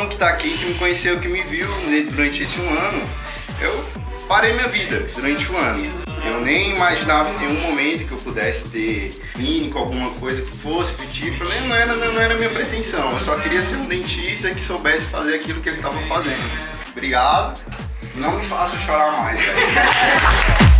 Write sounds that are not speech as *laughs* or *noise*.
um que tá aqui, que me conheceu, que me viu durante esse um ano, eu parei minha vida durante um ano. Eu nem imaginava em nenhum momento que eu pudesse ter clínico, alguma coisa que fosse do tipo. Não era, não era minha pretensão. Eu só queria ser um dentista que soubesse fazer aquilo que ele estava fazendo. Obrigado. Não me faça chorar mais. *laughs*